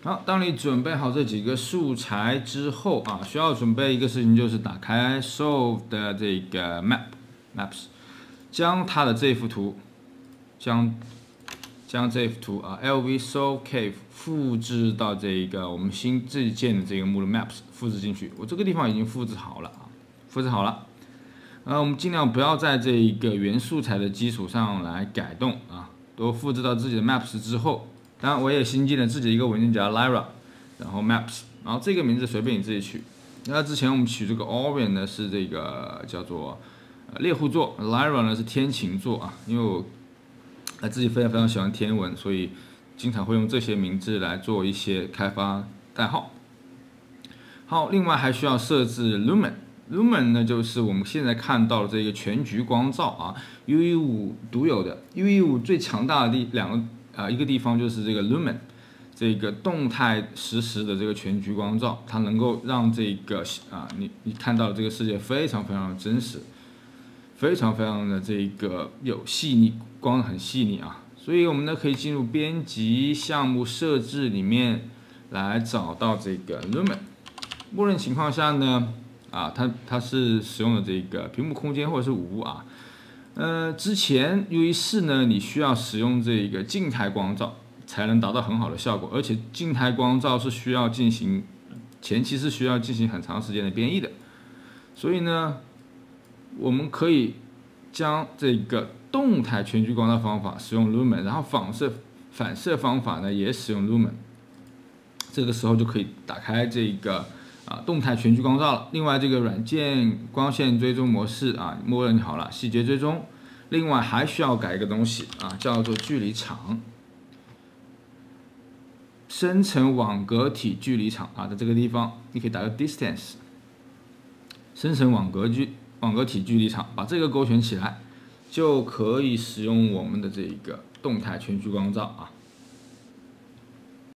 好，当你准备好这几个素材之后啊，需要准备一个事情就是打开 Soul 的这个 Map Maps，将它的这幅图，将将这幅图啊 LV Soul Cave 复制到这一个我们新自己建的这个目录 Maps 复制进去。我这个地方已经复制好了啊，复制好了。呃，我们尽量不要在这一个原素材的基础上来改动啊，都复制到自己的 Maps 之后。当然，我也新建了自己一个文件夹 Lyra，然后 Maps，然后这个名字随便你自己取。那之前我们取这个 Orion 呢是这个叫做猎户座，Lyra 呢是天琴座啊，因为我自己非常非常喜欢天文，所以经常会用这些名字来做一些开发代号。好，另外还需要设置 Lumen，Lumen 呢就是我们现在看到的这个全局光照啊，UE 五独有的，UE 五最强大的地两个。啊，一个地方就是这个 lumen，这个动态实时的这个全局光照，它能够让这个啊，你你看到这个世界非常非常的真实，非常非常的这个有细腻，光很细腻啊。所以我们呢可以进入编辑项目设置里面来找到这个 lumen。默认情况下呢，啊，它它是使用的这个屏幕空间或者是无啊。呃，之前 UE 四呢，你需要使用这个静态光照才能达到很好的效果，而且静态光照是需要进行前期是需要进行很长时间的编译的，所以呢，我们可以将这个动态全局光照方法使用 Lumen，然后反射反射方法呢也使用 Lumen，这个时候就可以打开这个。啊，动态全局光照了。另外，这个软件光线追踪模式啊，默认好了，细节追踪。另外还需要改一个东西啊，叫做距离场，生成网格体距离场啊，在这个地方你可以打个 distance，生成网格距网格体距离场，把这个勾选起来，就可以使用我们的这一个动态全局光照啊。